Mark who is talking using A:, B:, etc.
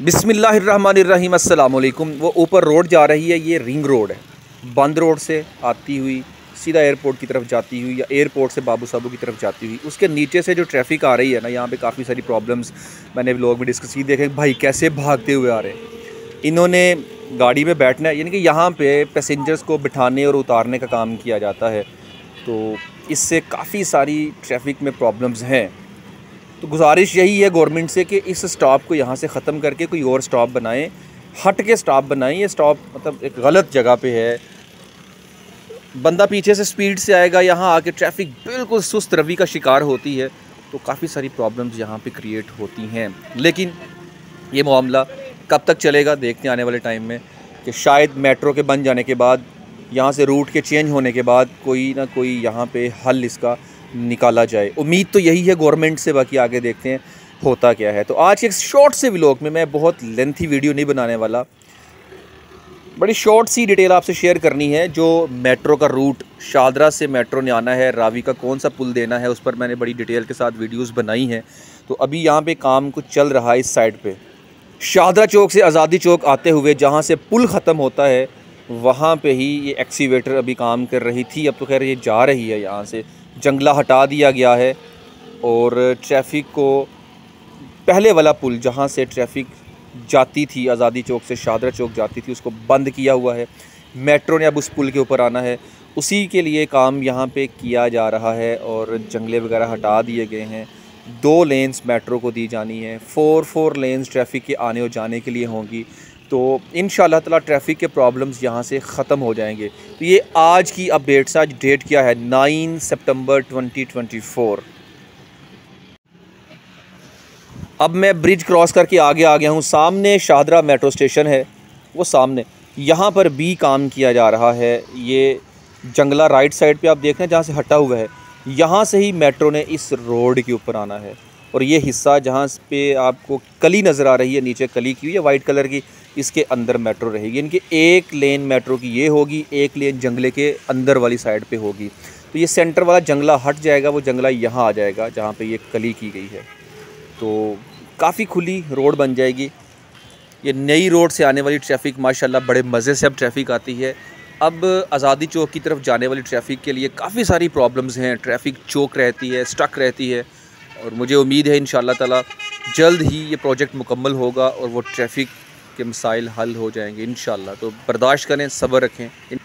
A: बिसमीम अल्लाम वो ऊपर रोड जा रही है, ये रिंग रोड है। बंद रोड से आती हुई, सीधा एयरपोर्ट की तरफ़ जाती हुई या एयरपोर्ट से बाबू साबू की तरफ़ जाती हुई। उसके नीचे से जो ट्रैफ़िक आ रही है ना, यहाँ पे काफ़ी सारी प्रॉब्लम्स मैंने लोग में डिस्कस की। देखे, भाई कैसे भागते हुए आ रहे हैं। इन्होंने गाड़ी में बैठना, यानी कि यहाँ पे पैसेंजर्स को बिठाने और उतारने का काम किया जाता है। तो इससे काफ़ी सारी ट्रैफ़िक में प्रॉब्लम्स हैं। तो गुजारिश यही है गवर्नमेंट से कि इस स्टॉप को यहाँ से ख़त्म करके कोई और स्टॉप बनाएँ, हट के स्टॉप बनाएँ। ये स्टॉप मतलब एक गलत जगह पे है। बंदा पीछे से स्पीड से आएगा, यहाँ आके ट्रैफ़िक बिल्कुल सुस्त रवि का शिकार होती है तो काफ़ी सारी प्रॉब्लम्स यहाँ पे क्रिएट होती हैं। लेकिन ये मामला कब तक चलेगा, देखते आने वाले टाइम में कि शायद मेट्रो के बन जाने के बाद, यहाँ से रूट के चेंज होने के बाद कोई ना कोई यहाँ पे हल इसका निकाला जाए। उम्मीद तो यही है गवर्नमेंट से बाकी आगे देखते हैं, होता क्या है। तो आज एक शॉर्ट से व्लॉग में मैं बहुत लेंथी वीडियो नहीं बनाने वाला। बड़ी शॉर्ट सी डिटेल आपसे शेयर करनी है, जो मेट्रो का रूट शादरा से मेट्रो ने आना है, रावी का कौन सा पुल देना है, उस पर मैंने बड़ी डिटेल के साथ वीडियोस बनाई हैं। तो अभी यहाँ पे काम कुछ चल रहा है इस साइड पे। शादरा चौक से आज़ादी चौक आते हुए, जहाँ से पुल ख़त्म होता है, वहाँ पे ही ये एक्सीवेटर अभी काम कर रही थी। अब तो खैर ये जा रही है यहाँ से। जंगला हटा दिया गया है और ट्रैफ़िक को पहले वाला पुल जहाँ से ट्रैफ़िक जाती थी, आज़ादी चौक से शादरा चौक जाती थी, उसको बंद किया हुआ है। मेट्रो ने अब उस पुल के ऊपर आना है। उसी के लिए काम यहाँ पे किया जा रहा है और जंगले वगैरह हटा दिए गए हैं। दो लेन्स मेट्रो को दी जानी है फ़ोर फोर लेन्स ट्रैफ़िक के आने और जाने के लिए होंगी। तो इन ताला ट्रैफ़िक के प्रॉब्लम्स यहाँ से ख़त्म हो जाएँगे। तो ये आज की अपडेट्स आज डेट क्या है? नाइन सितंबर 2024 अब मैं ब्रिज क्रॉस करके आगे आ गया हूँ। सामने शाहदरा मेट्रो स्टेशन है। वो सामने। यहाँ पर भी काम किया जा रहा है। ये जंगला राइट साइड पे आप देख रहे हैं, जहाँ से हटा हुआ है। यहाँ से ही मेट्रो ने इस रोड के ऊपर आना है। और ये हिस्सा जहाँ पे आपको कली नज़र आ रही है, नीचे कली की हुई है, वाइट कलर की, इसके अंदर मेट्रो रहेगी। इनकी एक लेन मेट्रो की ये होगी, एक लेन जंगले के अंदर वाली साइड पे होगी। तो ये सेंटर वाला जंगला हट जाएगा, वो जंगला यहाँ आ जाएगा, जहाँ पे ये कली की गई है। तो काफ़ी खुली रोड बन जाएगी। ये नई रोड से आने वाली ट्रैफ़िक, माशाल्लाह, बड़े मज़े से अब ट्रैफ़िक आती है। अब आज़ादी चौक की तरफ़ जाने वाली ट्रैफ़िक के लिए काफ़ी सारी प्रॉब्लम्स हैं। ट्रैफ़िक चौक रहती है, स्टक रहती है और मुझे उम्मीद है इन ताला जल्द ही ये प्रोजेक्ट मुकम्मल होगा और वो ट्रैफ़िक के मसाइल हल हो जाएँगे इन तो बर्दाश्त करें, सब्र रखें।